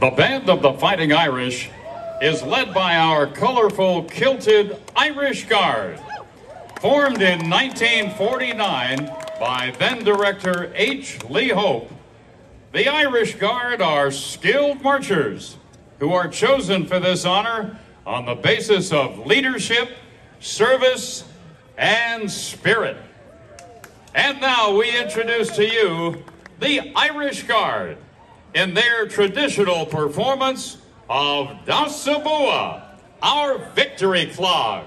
The Band of the Fighting Irish is led by our colorful kilted Irish Guard. Formed in 1949 by then director H. Lee Hope, the Irish Guard are skilled marchers who are chosen for this honor on the basis of leadership, service, and spirit. And now we introduce to you the Irish Guard in their traditional performance of Dasabua, our victory clog.